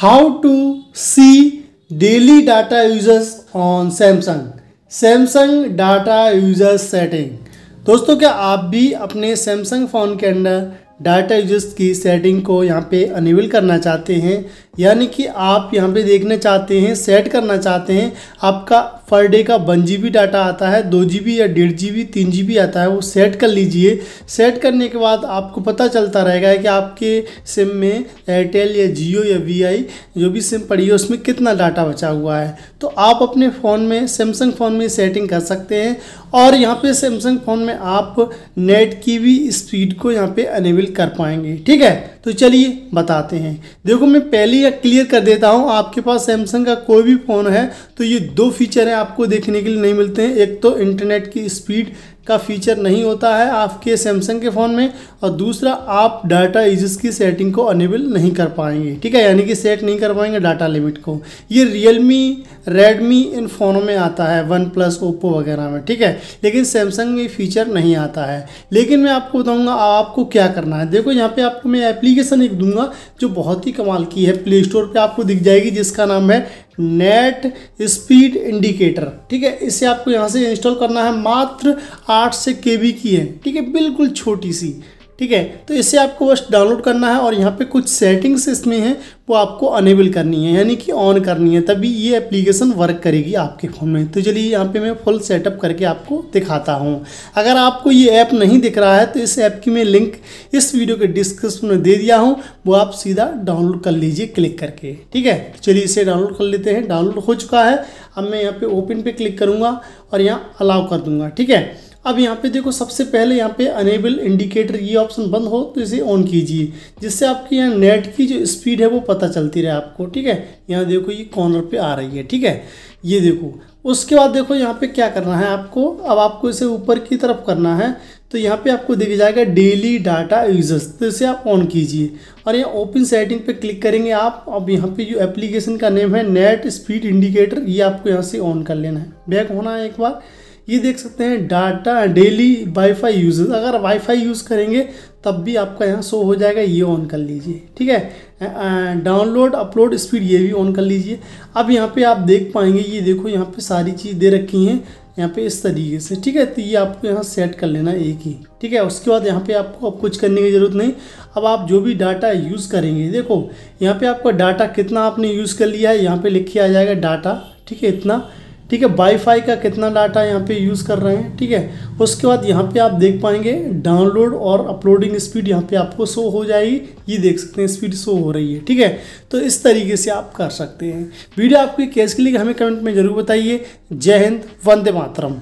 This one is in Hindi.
How to see daily data users on Samsung Samsung data users setting दोस्तों, क्या आप भी अपने सैमसंग फ़ोन के अंदर डाटा यूज़र्स की सेटिंग को यहाँ पे अनेबल करना चाहते हैं, यानी कि आप यहाँ पे देखना चाहते हैं सेट करना चाहते हैं, आपका पर डे का वन जी डाटा आता है, दो जी या डेढ़ जी बी तीन जीबी आता है, वो सेट कर लीजिए। सेट करने के बाद आपको पता चलता रहेगा कि आपके सिम में एयरटेल या जियो या वी जो भी सिम पड़ी है, उसमें कितना डाटा बचा हुआ है। तो आप अपने फ़ोन में सैमसंग फ़ोन में सेटिंग कर सकते हैं, और यहाँ पे सैमसंग फ़ोन में आप नेट की भी स्पीड को यहाँ पे अनेबल कर पाएँगे। ठीक है? तो चलिए, बताते हैं। देखो, मैं पहले या क्लियर कर देता हूँ, आपके पास सैमसंग का कोई भी फ़ोन है तो ये दो फीचर हैं आपको देखने के लिए नहीं मिलते हैं। एक तो इंटरनेट की स्पीड का फीचर नहीं होता है आपके सैमसंग के फ़ोन में, और दूसरा, आप डाटा यूज़र्स की सेटिंग को अनेबल नहीं कर पाएँगे। ठीक है? यानी कि सेट नहीं कर पाएँगे डाटा लिमिट को। ये रियलमी रेडमी इन फ़ोनों में आता है वन प्लस ओप्पो वगैरह में। ठीक है? लेकिन सैमसंग में फीचर नहीं आता है। लेकिन मैं आपको बताऊँगा, आपको क्या करना है। देखो, यहाँ पे आपको मैं एप्लीकेशन एक दूँगा जो बहुत ही कमाल की है। प्ले स्टोर पर आपको दिख जाएगी, जिसका नाम है नेट स्पीड इंडिकेटर ठीक है, इसे आपको यहाँ से इंस्टॉल करना है। मात्र आठ से के की है। ठीक है, बिल्कुल छोटी सी। ठीक है? तो इसे आपको बस डाउनलोड करना है और यहाँ पे कुछ सेटिंग्स इसमें हैं, वो आपको अनेबल करनी है, यानी कि ऑन करनी है, तभी ये एप्लीकेशन वर्क करेगी आपके फ़ोन में। तो चलिए यहाँ पे मैं फुल सेटअप करके आपको दिखाता हूँ। अगर आपको ये ऐप नहीं दिख रहा है तो इस ऐप की मैं लिंक इस वीडियो के डिस्क्रिप्शन में दे दिया हूँ, वो आप सीधा डाउनलोड कर लीजिए क्लिक करके। ठीक है? तो चलिए इसे डाउनलोड कर लेते हैं। डाउनलोड हो चुका है। अब मैं यहाँ पर ओपन पर क्लिक करूँगा और यहाँ अलाउ कर दूँगा। ठीक है? अब यहाँ पे देखो, सबसे पहले यहाँ पे अनेबल इंडिकेटर ये ऑप्शन बंद हो तो इसे ऑन कीजिए, जिससे आपकी यहाँ नेट की जो स्पीड है वो पता चलती रहे आपको, ठीक है? यहाँ देखो, ये कॉर्नर पे आ रही है, ठीक है? ये देखो, उसके बाद देखो, यहाँ पे क्या करना है आपको? अब आपको इसे ऊपर की तरफ़ करना है तो यहाँ पे आपको दिख जाएगा डेली डाटा यूज़र्स तो इसे आप ऑन कीजिए। और यहाँ ओपन सेटिंग पे क्लिक करेंगे आप, अब यहाँ पे जो एप्लीकेशन का नेम है नेट स्पीड इंडिकेटर ये आपको यहाँ से ऑन कर लेना है। बैक होना है एक बार। ये देख सकते हैं, डाटा, डेली वाईफाई यूज़ अगर वाईफाई यूज़ करेंगे, तब भी आपका यहाँ शो हो जाएगा, ये ऑन कर लीजिए, ठीक है? डाउनलोड अपलोड स्पीड ये भी ऑन कर लीजिए। अब यहाँ पे आप देख पाएँगे, ये देखो, यहाँ पे सारी चीज़ दे रखी हैं, यहाँ पे इस तरीके से, ठीक है? तो ये आपको यहाँ सेट कर लेना एक ही, ठीक है? उसके बाद यहाँ पे आपको अब कुछ करने की ज़रूरत नहीं। अब आप जो भी डाटा यूज़ करेंगे, देखो, यहाँ पे आपका डाटा कितना आपने यूज़ कर लिया है, यहाँ पे लिखे आ जाएगा डाटा, ठीक है? इतना। ठीक है वाईफाई का कितना डाटा यहाँ पे यूज़ कर रहे हैं, ठीक है? उसके बाद यहाँ पे आप देख पाएँगे डाउनलोड और अपलोडिंग स्पीड यहाँ पे आपको शो हो जाएगी। ये देख सकते हैं स्पीड शो हो रही है, ठीक है? तो इस तरीके से आप कर सकते हैं। वीडियो आपकी कैसे के लिए हमें कमेंट में ज़रूर बताइए। जय हिंद, वंदे मातरम।